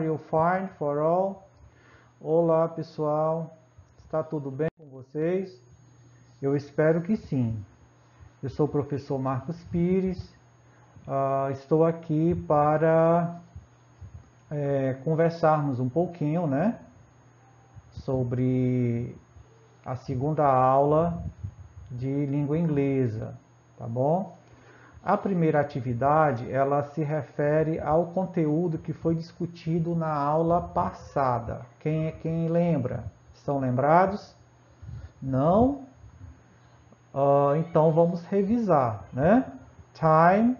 Hello people, are you fine for all? Olá pessoal, está tudo bem com vocês? Eu espero que sim. Eu sou o professor Marcos Pires, uh, estou aqui para é, conversarmos um pouquinho, né, sobre a segunda aula de língua inglesa, tá bom? A primeira atividade, ela se refere ao conteúdo que foi discutido na aula passada. Quem é quem lembra? Estão lembrados? Não? Uh, então vamos revisar, né? Time,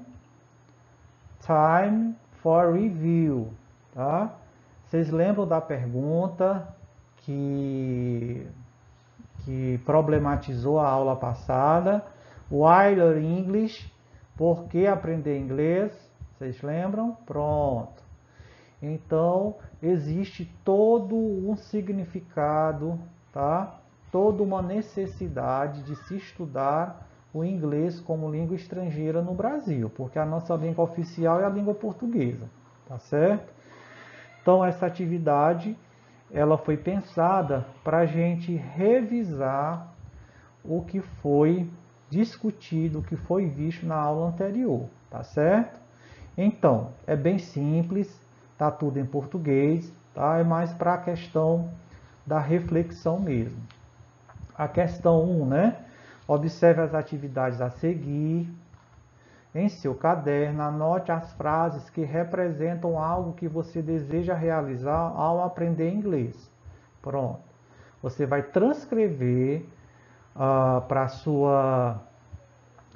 time for review, tá? Vocês lembram da pergunta que, que problematizou a aula passada? Why learn English? Por que aprender inglês? Vocês lembram? Pronto. Então, existe todo um significado, tá? toda uma necessidade de se estudar o inglês como língua estrangeira no Brasil, porque a nossa língua oficial é a língua portuguesa, tá certo? Então essa atividade ela foi pensada para a gente revisar o que foi discutido, o que foi visto na aula anterior, tá certo? Então é bem simples, tá tudo em português, tá? É mais para a questão da reflexão mesmo a questão 1, né? Observe as atividades a seguir. Em seu caderno, anote as frases que representam algo que você deseja realizar ao aprender inglês. Pronto. Você vai transcrever uh, para sua.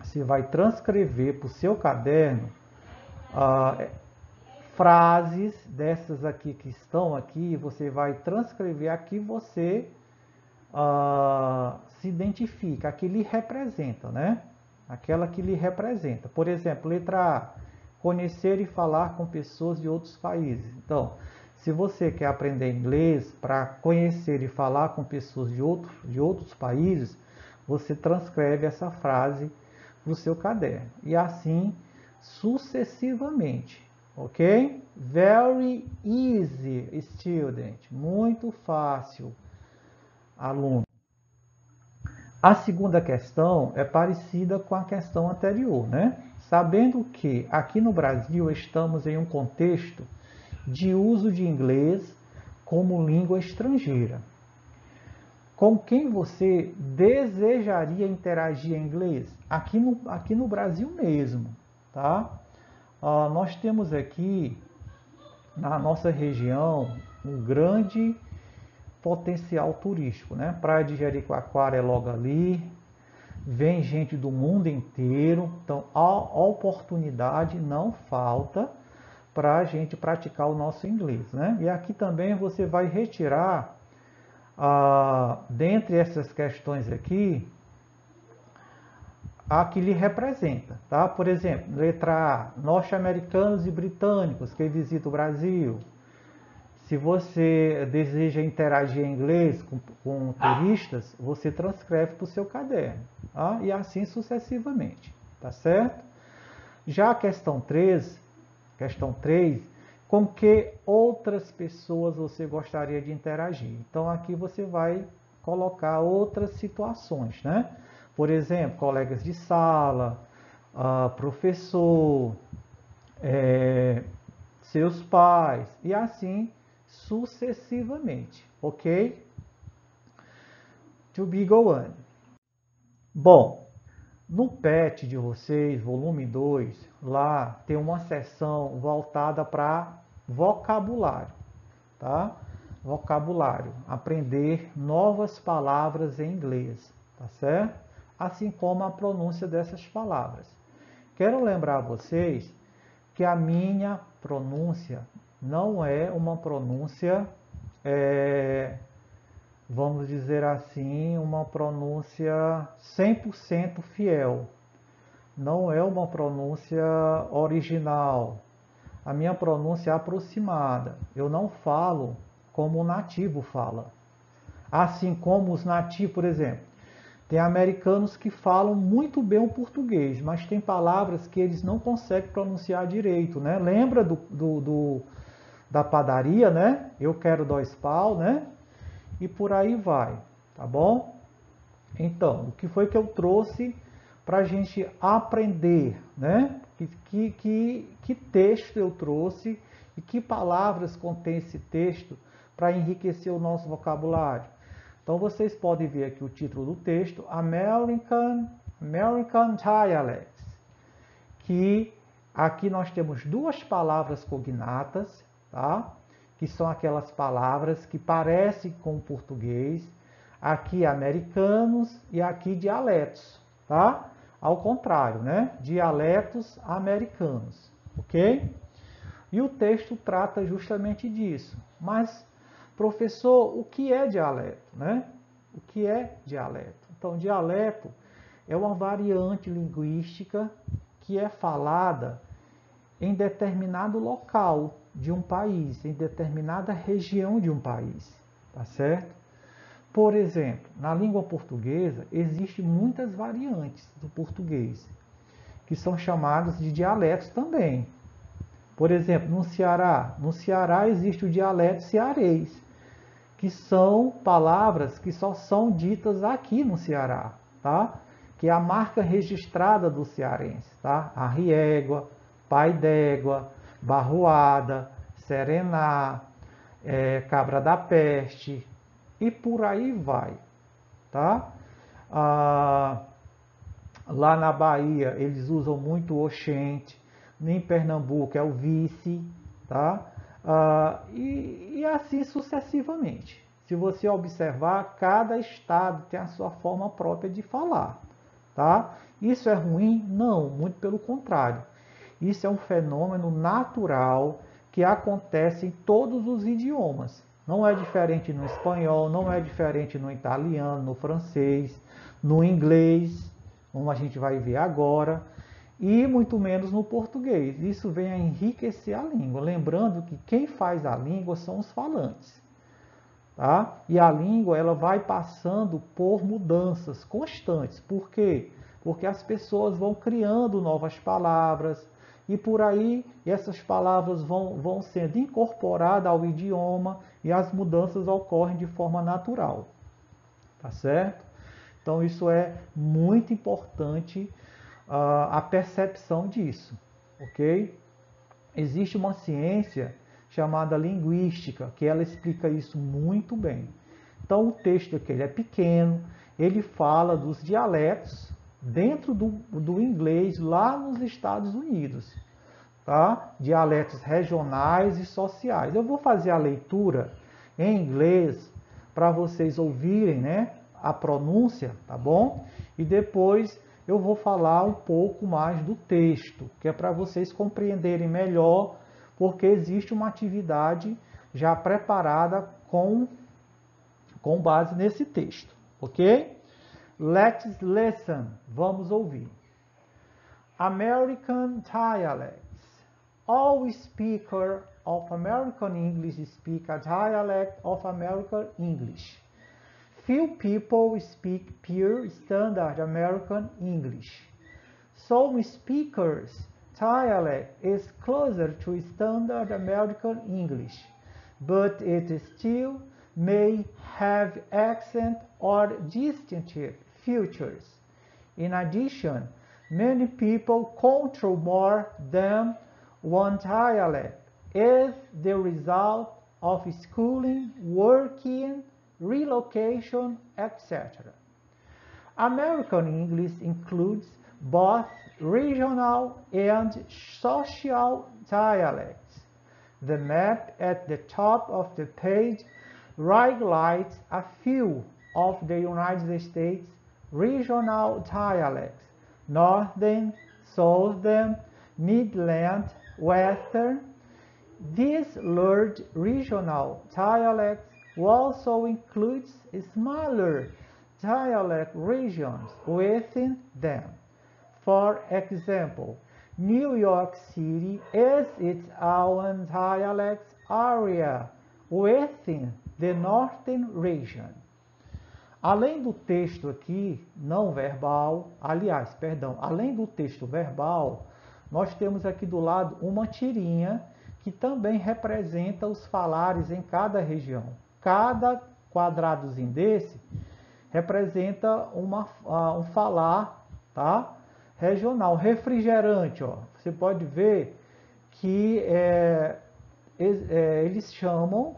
Você vai transcrever para o seu caderno uh, frases dessas aqui que estão aqui. Você vai transcrever aqui você uh, se identifica, a que lhe representa, né? Aquela que lhe representa. Por exemplo, letra A, conhecer e falar com pessoas de outros países. Então, se você quer aprender inglês para conhecer e falar com pessoas de, outro, de outros países, você transcreve essa frase para o seu caderno. E assim sucessivamente. Ok? Very easy, student. Muito fácil aluno. A segunda questão é parecida com a questão anterior, né? Sabendo que aqui no Brasil estamos em um contexto de uso de inglês como língua estrangeira. Com quem você desejaria interagir em inglês? Aqui no, aqui no Brasil mesmo, tá? Uh, nós temos aqui na nossa região um grande potencial turístico, né? Praia de Jericoacoara é logo ali, vem gente do mundo inteiro, então a oportunidade não falta para a gente praticar o nosso inglês, né? E aqui também você vai retirar, ah, dentre essas questões aqui, a que lhe representa, tá? Por exemplo, letra A, norte-americanos e britânicos que visitam o Brasil, se você deseja interagir em inglês com, com turistas, você transcreve para o seu caderno. Tá? E assim sucessivamente. Tá certo? Já a questão 3, questão 3, com que outras pessoas você gostaria de interagir? Então aqui você vai colocar outras situações, né? Por exemplo, colegas de sala, uh, professor, é, seus pais, e assim sucessivamente, ok? To be go on. Bom, no PET de vocês, volume 2, lá tem uma seção voltada para vocabulário, tá? Vocabulário, aprender novas palavras em inglês, tá certo? Assim como a pronúncia dessas palavras. Quero lembrar vocês que a minha pronúncia não é uma pronúncia, é, vamos dizer assim, uma pronúncia 100% fiel. Não é uma pronúncia original. A minha pronúncia é aproximada. Eu não falo como o nativo fala. Assim como os nativos, por exemplo, Tem americanos que falam muito bem o português, mas tem palavras que eles não conseguem pronunciar direito, né? Lembra do, do, do da padaria, né? Eu quero dois pau, né? E por aí vai, tá bom? Então, o que foi que eu trouxe para a gente aprender, né? Que, que, que texto eu trouxe e que palavras contém esse texto para enriquecer o nosso vocabulário. Então vocês podem ver aqui o título do texto, American, American Dialects, que aqui nós temos duas palavras cognatas, tá? Que são aquelas palavras que parecem com o português, aqui americanos e aqui dialetos, tá? Ao contrário, né? Dialetos americanos, ok? E o texto trata justamente disso. Mas, professor, o que é dialeto, né? O que é dialeto? Então, dialeto é uma variante linguística que é falada em determinado local de um país, em determinada região de um país, tá certo? Por exemplo, na língua portuguesa existem muitas variantes do português, que são chamadas de dialetos também. Por exemplo, no Ceará, no Ceará existe o dialeto cearês, que são palavras que só são ditas aqui no Ceará, tá? Que é a marca registrada do cearense, tá? Arriégua, pai d'égua, barroada, serená, é, cabra da peste, e por aí vai, tá? Ah, lá na Bahia eles usam muito oxente, em Pernambuco é o vice, tá? Ah, e, e assim sucessivamente. Se você observar, cada estado tem a sua forma própria de falar, tá? Isso é ruim? Não, muito pelo contrário. Isso é um fenômeno natural que acontece em todos os idiomas. Não é diferente no espanhol, não é diferente no italiano, no francês, no inglês, como a gente vai ver agora, e muito menos no português. Isso vem a enriquecer a língua, lembrando que quem faz a língua são os falantes. Tá? E a língua ela vai passando por mudanças constantes. Por quê? Porque as pessoas vão criando novas palavras, e por aí essas palavras vão, vão sendo incorporadas ao idioma e as mudanças ocorrem de forma natural. Tá certo? Então isso é muito importante uh, a percepção disso, ok? Existe uma ciência chamada linguística que ela explica isso muito bem. Então o texto aqui ele é pequeno, ele fala dos dialetos dentro do, do inglês lá nos Estados Unidos, tá? Dialetos regionais e sociais. Eu vou fazer a leitura em inglês para vocês ouvirem, né? A pronúncia, tá bom? E depois eu vou falar um pouco mais do texto, que é para vocês compreenderem melhor, porque existe uma atividade já preparada com, com base nesse texto, ok? Let's listen. Vamos ouvir. American dialects. All speakers of American English speak a dialect of American English. Few people speak pure standard American English. Some speakers' dialect is closer to standard American English, but it still may have accent or distinctive features. In addition, many people control more than one dialect is the result of schooling, working, relocation, etc. American English includes both regional and social dialects. The map at the top of the page highlights a few of the United States regional dialects, Northern, Southern, Midland, Western. This large regional dialect also includes smaller dialect regions within them. For example, New York City is its own dialect area within the northern region. Além do texto aqui não verbal, aliás, perdão, além do texto verbal, nós temos aqui do lado uma tirinha que também representa os falares em cada região. Cada quadradozinho desse representa uma, uh, um falar tá? regional. Refrigerante, ó, você pode ver que é, eles chamam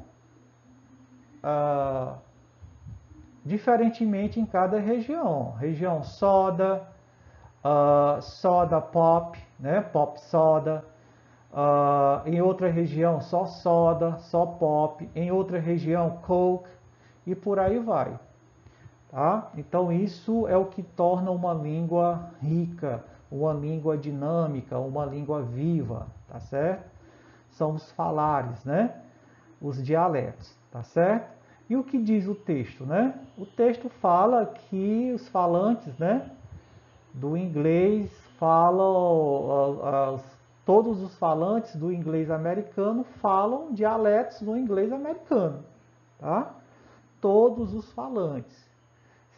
uh, diferentemente em cada região. Região soda, uh, soda pop, né? pop soda. Uh, em outra região só soda, só pop. Em outra região coke e por aí vai. Tá? Então isso é o que torna uma língua rica, uma língua dinâmica, uma língua viva, tá certo? São os falares, né? Os dialetos, tá certo? E o que diz o texto, né? O texto fala que os falantes, né, do inglês falam, todos os falantes do inglês americano falam dialetos do inglês americano, tá? Todos os falantes,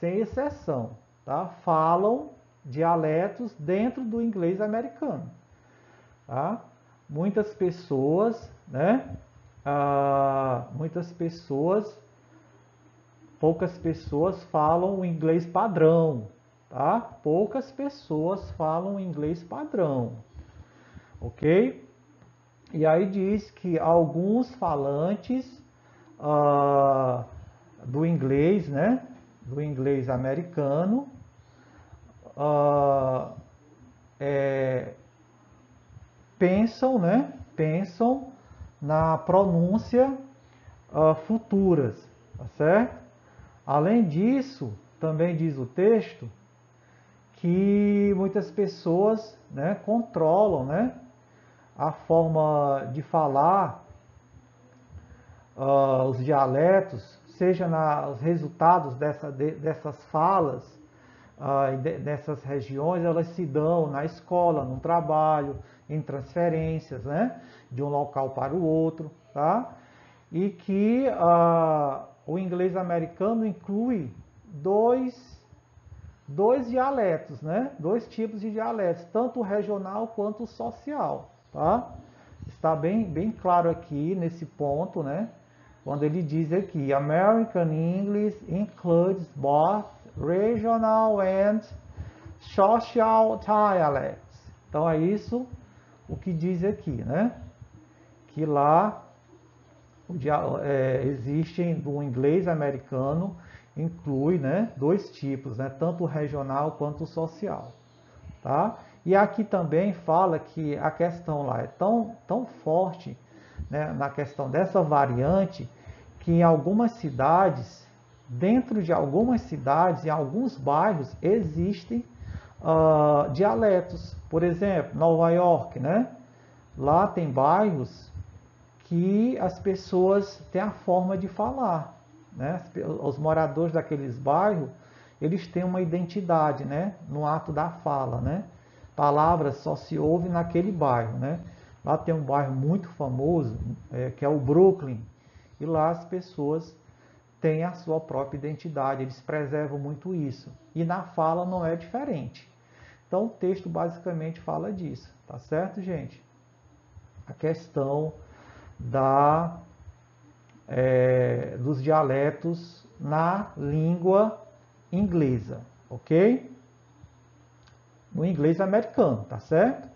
sem exceção, tá? Falam dialetos dentro do inglês americano, tá? Muitas pessoas, né? Uh, muitas pessoas poucas pessoas falam o inglês padrão, tá? Poucas pessoas falam inglês padrão, ok? E aí diz que alguns falantes uh, do inglês, né? Do inglês americano, uh, é, pensam, né? Pensam na pronúncia uh, futuras, tá certo? Além disso, também diz o texto que muitas pessoas né, controlam né, a forma de falar, uh, os dialetos, seja na, os resultados dessa, de, dessas falas, uh, regiões, elas se dão na escola, no trabalho, em transferências, né, de um local para o outro, tá? E que uh, o inglês americano inclui dois, dois dialetos, né? Dois tipos de dialetos, tanto regional quanto social, tá? Está bem, bem claro aqui nesse ponto, né? Quando ele diz aqui, American English includes both regional and social dialects. Então é isso o que diz aqui, né? Que lá é, existem do inglês americano, inclui né, dois tipos, né, tanto regional quanto social. Tá? E aqui também fala que a questão lá é tão, tão forte né, na questão dessa variante que em algumas cidades, dentro de algumas cidades, em alguns bairros, existem uh, dialetos. Por exemplo, Nova York, né? Lá tem bairros que as pessoas têm a forma de falar. Né? Os moradores daqueles bairros, eles têm uma identidade né? no ato da fala. Né? Palavras só se ouve naquele bairro. Né? Lá tem um bairro muito famoso, é, que é o Brooklyn, e lá as pessoas têm a sua própria identidade, eles preservam muito isso. E na fala não é diferente. Então o texto basicamente fala disso, tá certo, gente? A questão da, é, dos dialetos na língua inglesa, ok? No inglês americano, tá certo?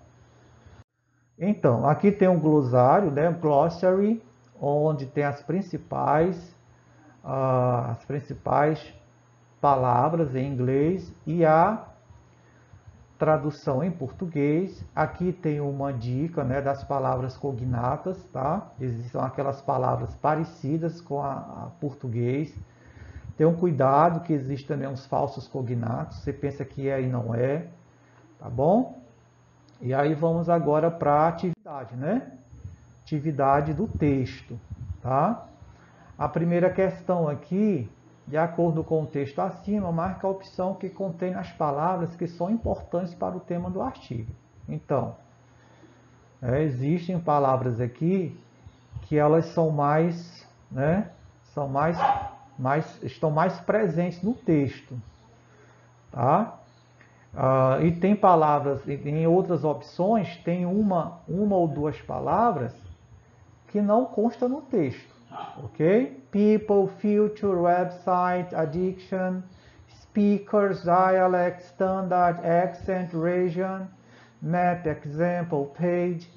Então, aqui tem um glossário, né, um glossary, onde tem as principais, uh, as principais palavras em inglês e a tradução em português. Aqui tem uma dica né, das palavras cognatas, tá? Existem aquelas palavras parecidas com a, a português. Tenham cuidado que existe também uns falsos cognatos. Você pensa que é e não é, tá bom? E aí vamos agora para a atividade, né? Atividade do texto, tá? A primeira questão aqui de acordo com o texto acima, marca a opção que contém as palavras que são importantes para o tema do artigo. Então, é, existem palavras aqui que elas são mais, né, são mais mais, estão mais presentes no texto. Tá? Uh, e tem palavras, em outras opções, tem uma, uma ou duas palavras que não consta no texto. Ok? People, future, website, addiction, speakers, dialect, standard, accent, region, map, example, page,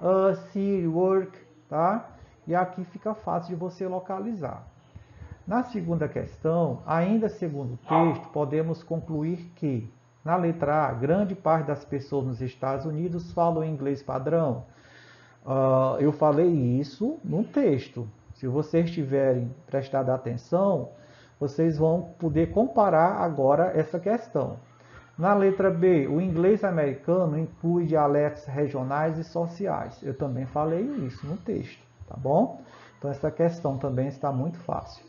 uh, see, work, tá? E aqui fica fácil de você localizar. Na segunda questão, ainda segundo o texto, podemos concluir que, na letra A, grande parte das pessoas nos Estados Unidos falam inglês padrão. Uh, eu falei isso no texto. Se vocês tiverem prestado atenção, vocês vão poder comparar agora essa questão. Na letra B, o inglês americano inclui dialetos regionais e sociais. Eu também falei isso no texto, tá bom? Então essa questão também está muito fácil.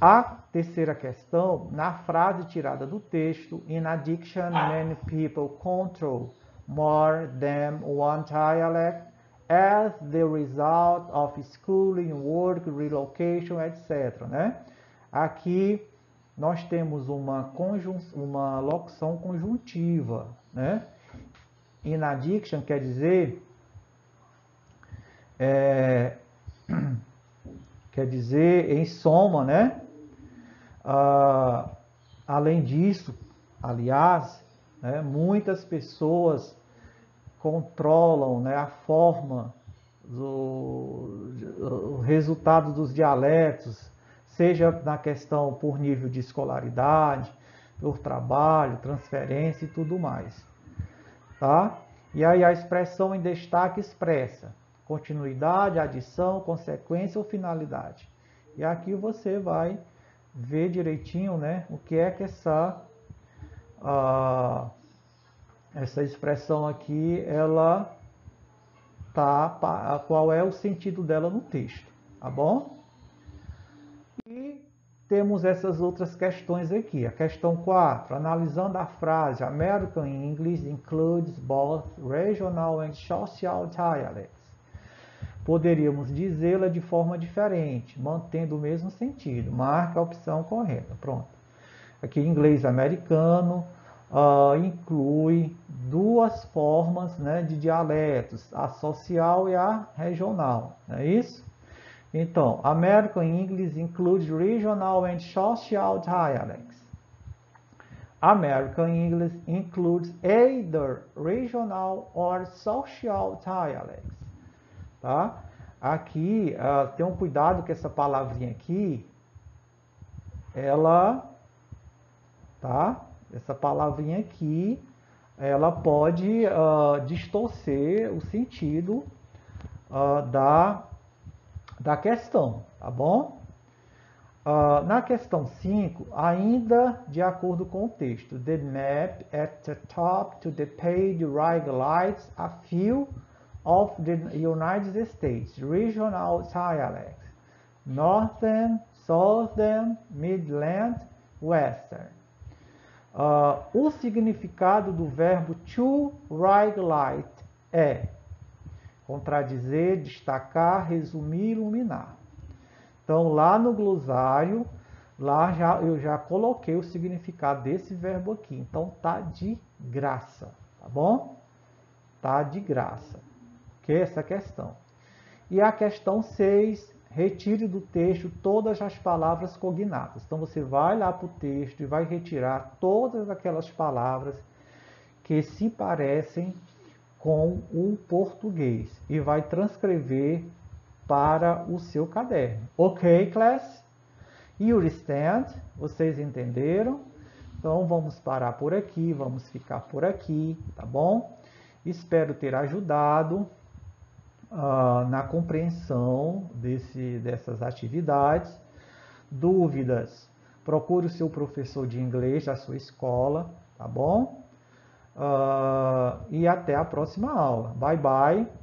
A terceira questão, na frase tirada do texto, in addiction, many people control more than one dialect as the result of schooling, work, relocation, etc. Né? Aqui nós temos uma, uma locução conjuntiva. Né? In addiction quer dizer é, quer dizer em soma, né? Ah, além disso, aliás, né, muitas pessoas controlam né, a forma, do, o resultado dos dialetos, seja na questão por nível de escolaridade, por trabalho, transferência e tudo mais. Tá? E aí a expressão em destaque expressa continuidade, adição, consequência ou finalidade. E aqui você vai ver direitinho né, o que é que essa, uh, essa expressão aqui, ela tá, qual é o sentido dela no texto, tá bom? E temos essas outras questões aqui. A questão 4, analisando a frase American English includes both regional and social dialects poderíamos dizê-la de forma diferente, mantendo o mesmo sentido. Marca a opção correta. Pronto. Aqui, inglês americano uh, inclui duas formas né, de dialetos, a social e a regional. Não é isso? Então, American English includes regional and social dialects. American English includes either regional or social dialects. Tá? Aqui, uh, um cuidado que essa palavrinha aqui, ela, tá? Essa palavrinha aqui, ela pode uh, distorcer o sentido uh, da, da questão, tá bom? Uh, na questão 5, ainda de acordo com o texto, the map at the top to the page highlights a few of the United States regional dialects, Northern, Southern, Midland, Western. Uh, o significado do verbo to highlight é contradizer, destacar, resumir, iluminar. Então, lá no glossário, lá já, eu já coloquei o significado desse verbo aqui. Então, tá de graça, tá bom? Tá de graça que é essa questão. E a questão 6, retire do texto todas as palavras cognatas. Então você vai lá para o texto e vai retirar todas aquelas palavras que se parecem com o português e vai transcrever para o seu caderno. Ok, class? You understand? Vocês entenderam? Então vamos parar por aqui, vamos ficar por aqui, tá bom? Espero ter ajudado uh, na compreensão desse, dessas atividades. Dúvidas, procure o seu professor de inglês da sua escola, tá bom? Uh, e até a próxima aula. Bye, bye.